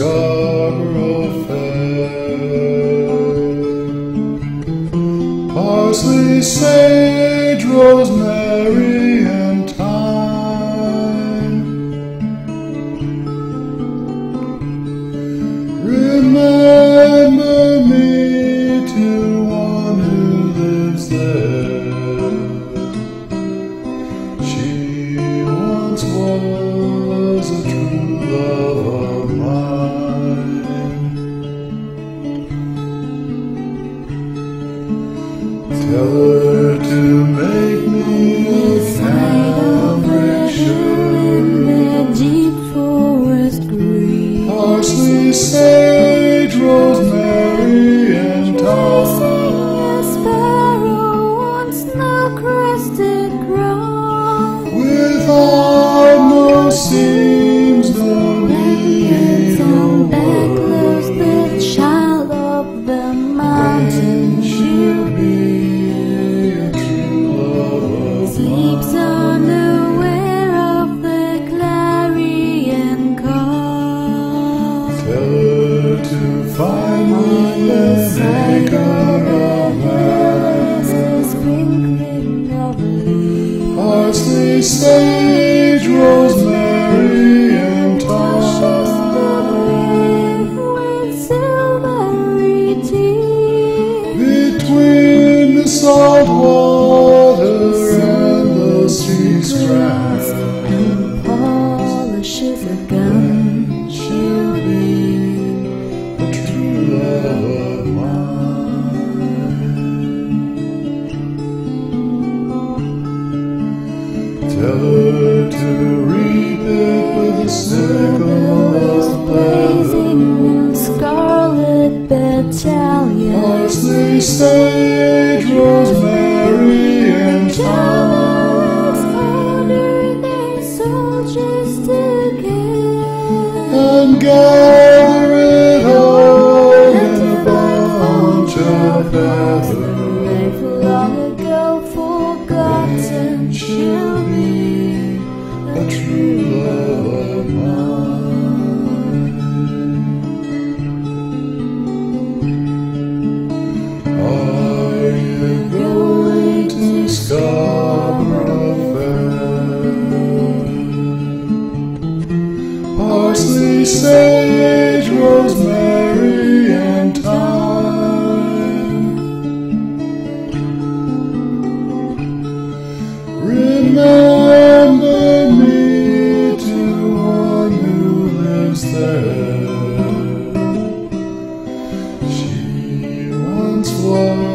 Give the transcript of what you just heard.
Scarborough Fair. Parsley, sage, rosemary. Tell her to make me sad. Hallelujah. As they stage Rosemary and towers their soldiers to kill. And God suor.